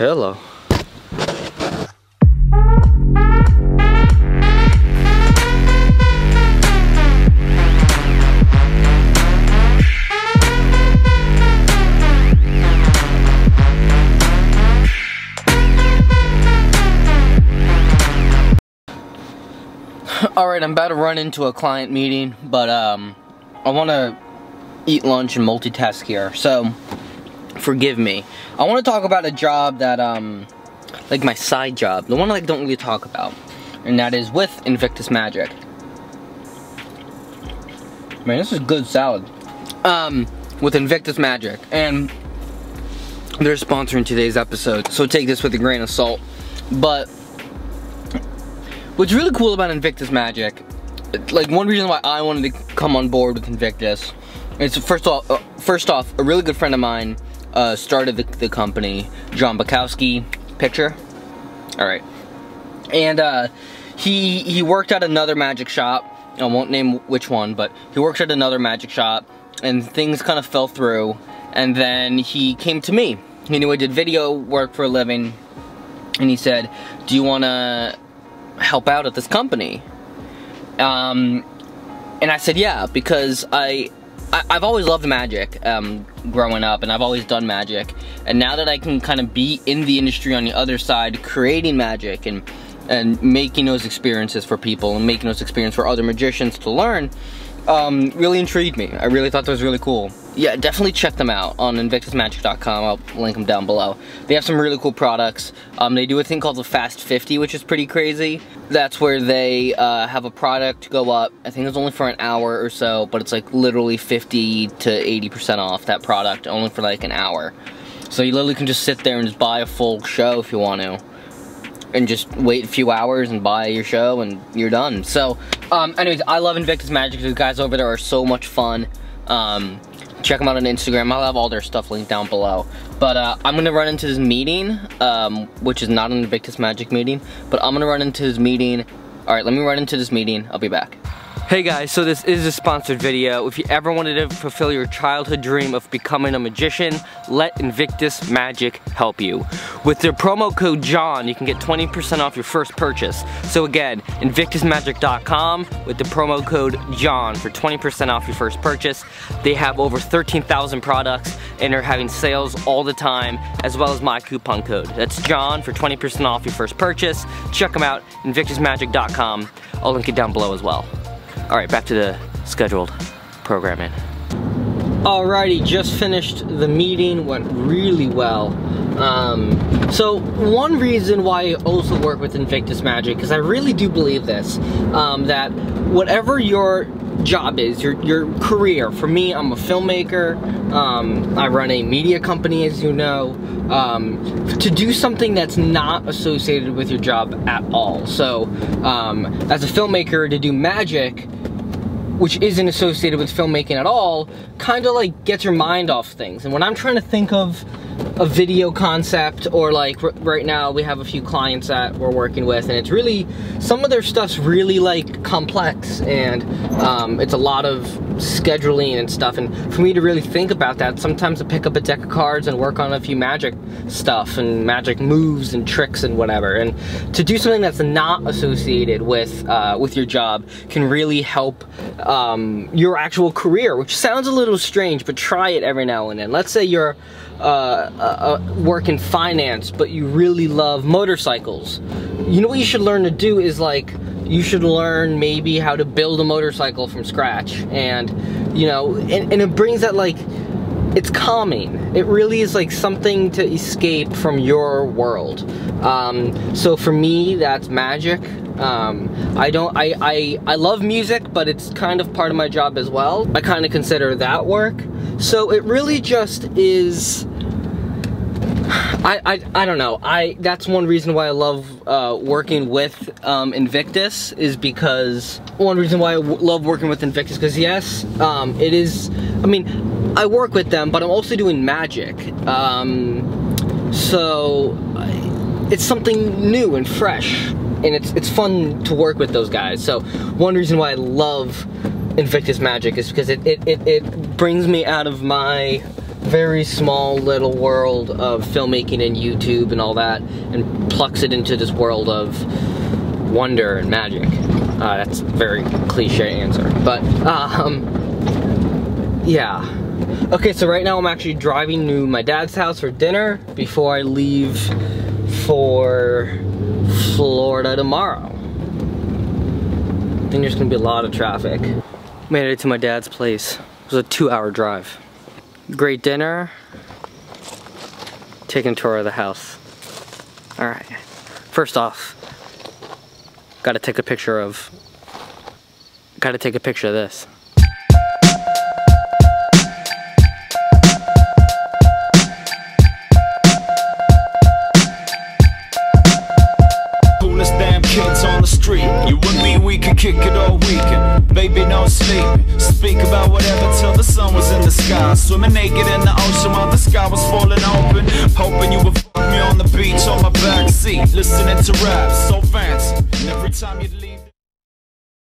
Hello. Alright, I'm about to run into a client meeting, but um, I want to eat lunch and multitask here, so forgive me. I want to talk about a job that, um, like my side job, the one I like, don't really talk about, and that is with Invictus Magic. Man, this is good salad. Um, with Invictus Magic, and they're sponsoring today's episode, so take this with a grain of salt. But what's really cool about Invictus Magic, like one reason why I wanted to come on board with Invictus, is first off, uh, first off, a really good friend of mine uh, started the, the company, John Bukowski. Picture, all right, and uh, he he worked at another magic shop. I won't name which one, but he worked at another magic shop, and things kind of fell through. And then he came to me. He knew I did video work for a living, and he said, "Do you want to help out at this company?" Um, and I said, "Yeah," because I I, have always loved magic um, growing up, and I've always done magic. And now that I can kind of be in the industry on the other side, creating magic and and making those experiences for people and making those experiences for other magicians to learn, um, really intrigued me. I really thought that was really cool. Yeah, definitely check them out on invictusmagic.com. I'll link them down below. They have some really cool products. Um, they do a thing called the Fast 50, which is pretty crazy. That's where they uh, have a product go up. I think it's only for an hour or so, but it's like literally 50 to 80% off that product, only for like an hour. So you literally can just sit there and just buy a full show if you want to and just wait a few hours and buy your show and you're done. So, um, anyways, I love Invictus Magic. The guys over there are so much fun. Um, check them out on Instagram. I'll have all their stuff linked down below. But uh, I'm gonna run into this meeting, um, which is not an Invictus Magic meeting, but I'm gonna run into this meeting. All right, let me run into this meeting. I'll be back. Hey guys, so this is a sponsored video. If you ever wanted to fulfill your childhood dream of becoming a magician, let Invictus Magic help you. With their promo code JOHN, you can get 20% off your first purchase. So again, invictusmagic.com with the promo code JOHN for 20% off your first purchase. They have over 13,000 products and are having sales all the time, as well as my coupon code. That's JOHN for 20% off your first purchase. Check them out, invictusmagic.com. I'll link it down below as well. All right, back to the scheduled programming. Alrighty, just finished the meeting, went really well. Um, so one reason why I also work with Invictus Magic, because I really do believe this, um, that whatever your job is, your, your career, for me, I'm a filmmaker, um, I run a media company, as you know, um, to do something that's not associated with your job at all. So, um, as a filmmaker, to do magic, which isn't associated with filmmaking at all, kind of like gets your mind off things. And when I'm trying to think of a video concept or like right now we have a few clients that we're working with and it's really some of their stuff's really like complex and um, it's a lot of scheduling and stuff and for me to really think about that sometimes I pick up a deck of cards and work on a few magic stuff and magic moves and tricks and whatever and to do something that's not associated with uh, with your job can really help um, your actual career which sounds a little strange but try it every now and then. Let's say you're uh, uh, uh, work in finance, but you really love motorcycles. You know what you should learn to do is like, you should learn maybe how to build a motorcycle from scratch. And, you know, and, and it brings that like, it's calming. It really is like something to escape from your world. Um, so for me, that's magic. Um, I don't, I, I, I love music, but it's kind of part of my job as well. I kind of consider that work. So it really just is, I, I, I don't know. I that's one reason why I love uh, working with um, Invictus is because one reason why I love working with Invictus because yes, um, it is. I mean, I work with them, but I'm also doing magic. Um, so it's something new and fresh, and it's it's fun to work with those guys. So one reason why I love Invictus Magic is because it it, it, it brings me out of my very small little world of filmmaking and YouTube and all that, and plucks it into this world of wonder and magic. Uh, that's a very cliche answer, but um, yeah. Okay, so right now I'm actually driving to my dad's house for dinner before I leave for Florida tomorrow. I think there's gonna be a lot of traffic. Made it to my dad's place. It was a two hour drive. Great dinner. Taking tour of the house. All right, first off, gotta take a picture of, gotta take a picture of this. Coolest damn kids on the street. You and me, we could kick it all weekend. Baby, no sleep. Speak about whatever in. Swimming naked in the ocean while the sky was falling open. Hoping you would fuck me on the beach on my back seat. Listening to raps, so fancy. And every time you leave.